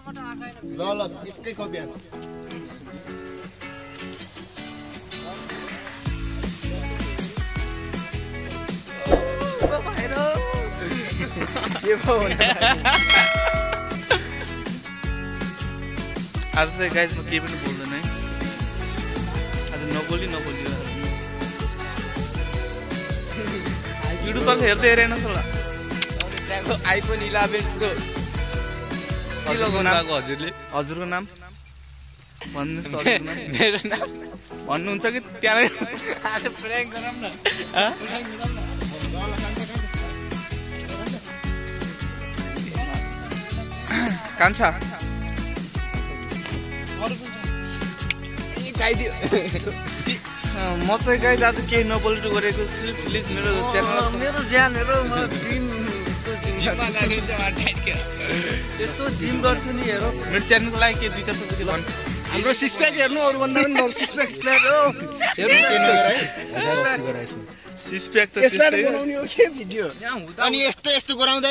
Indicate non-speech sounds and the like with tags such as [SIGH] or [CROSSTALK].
ल ल एकै कपी आएको के पो हुन्छ आज चाहिँ गाइज म केही पनि बोल्दैन है। आज नबोली नबोली युट्युबमा हेर्दै हेरेन होला। आइफोन इलेभेन हजुरले? हजुरको नाम? [LAUGHS] भन्नुहुन्छ कि त्यहाँ कान्छा? म चाहिँ गाइज आज केही नबोल्टु गरेको छु। प्लिज मेरो च्यानल मेरो ज्यानहरू म जिम यस्तो जिम गर्छु नि हेर। मेरो च्यानलको लागि के दुई चार सौ भन्नु हाम्रो सिक्स प्याक हेर्नु अरूभन्दा पनि नर सिक्स प्याक हो। सिक्स प्याक त त्यस्तै हो। बनाउने हो के भिडियो? अनि यस्तो यस्तो गराउँदा